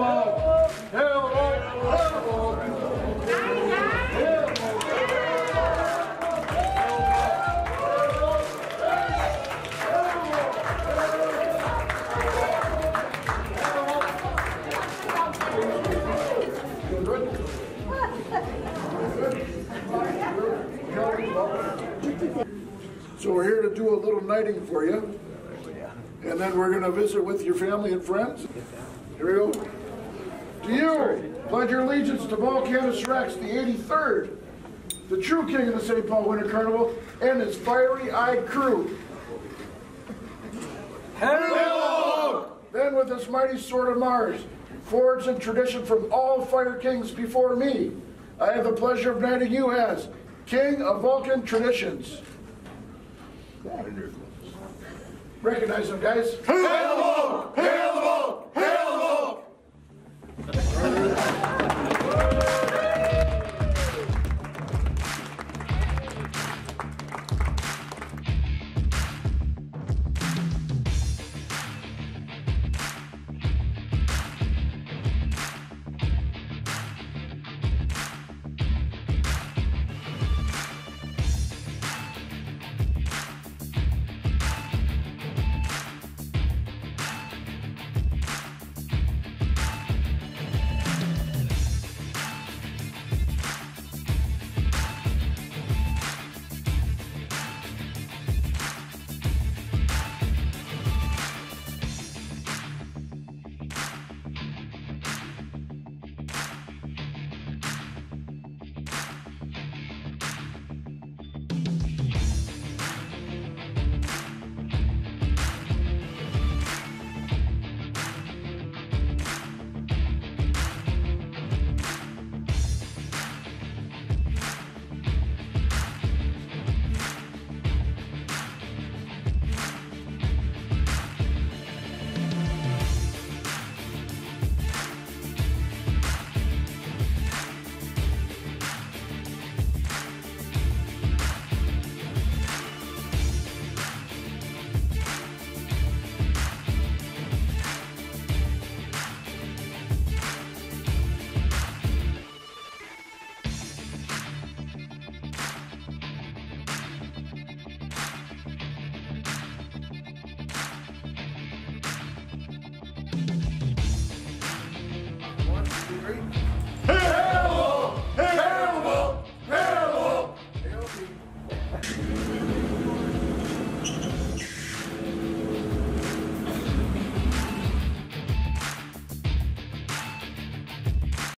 So we're here to do a little knighting for you. And then we're going to visit with your family and friends. Here we go. You pledge your allegiance to Vulcanus Rex, the 83rd, the true king of the St. Paul Winter Carnival, and his fiery-eyed crew? Hello! Then with this mighty sword of Mars, forged in tradition from all fire kings before me, I have the pleasure of knighting you as King of Vulcan Traditions. Recognize them, guys. Street.